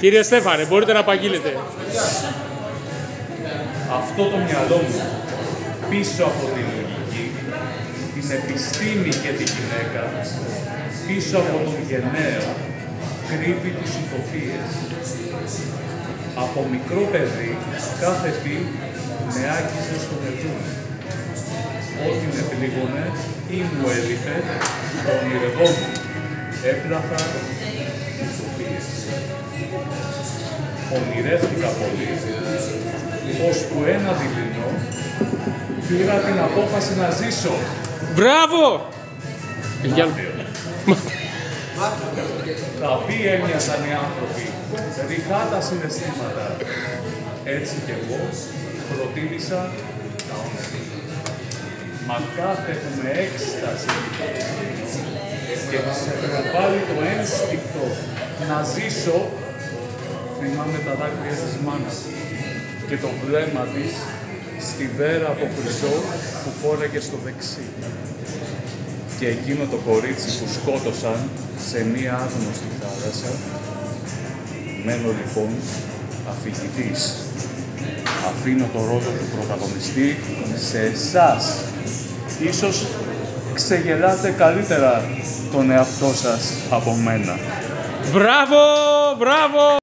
Κύριε Στέφανε, μπορείτε να απαγγείλετε. Αυτό το μυαλό μου πίσω από τη λογική, την επιστήμη και τη γυναίκα, πίσω από τον γενναίο, κρύβει τις utopίες. Από μικρό παιδί, κάθε τι με άγγιζε στο νερό. Ό,τι με πλήγωνε ή μου έλειπε, το ονειρευόμουν. Έπλαθα utopίες. Ονειρεύτηκα πολύ, ως που ένα δειλινό πήρα την απόφαση να ζήσω. Μπράβο! Για... Τα οποία έμοιαζαν οι άνθρωποι, ρηχά τα συναισθήματα. Έτσι κι εγώ προτίμησα τα όνειρα. Μα κάθε που με έκσταση και σε προβάλλει το ένστικτο να ζήσω, θυμάμαι τα δάκρυα της μάνας και το βλέμμα της στη βέρα από χρυσό που φόρεγε στο δεξί. Και εκείνο το κορίτσι που σκότωσαν σε μία άγνωστη θάλασσα. Μένω λοιπόν αφηγητής. Αφήνω το ρόλο του πρωταγωνιστή σε εσάς. Ίσως ξεγελάτε καλύτερα τον εαυτό σας από μένα. Μπράβο! Μπράβο!